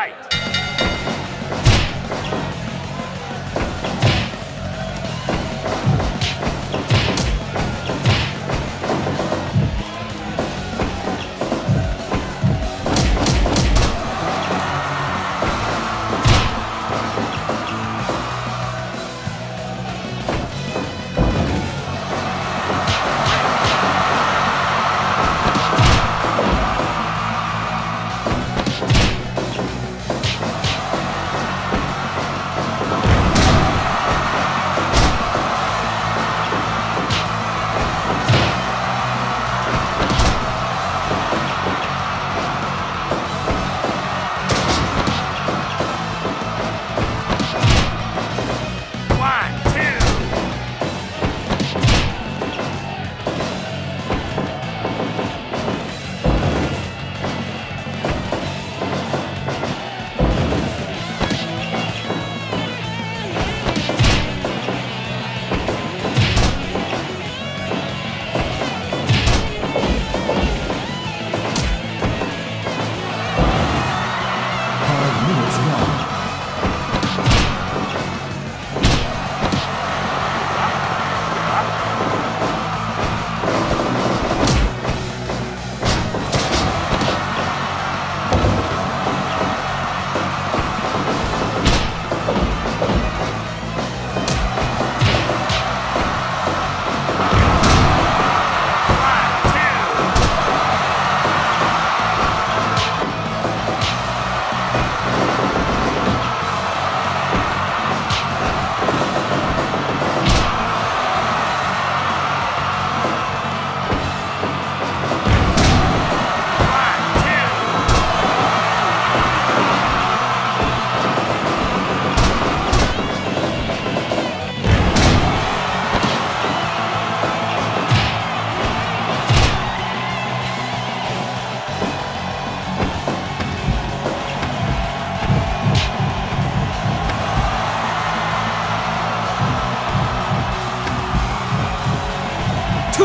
fight.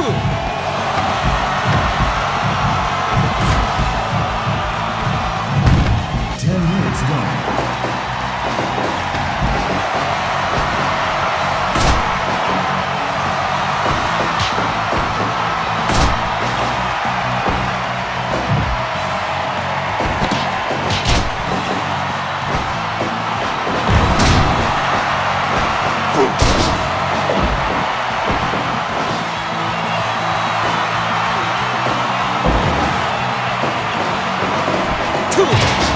Brasil! two.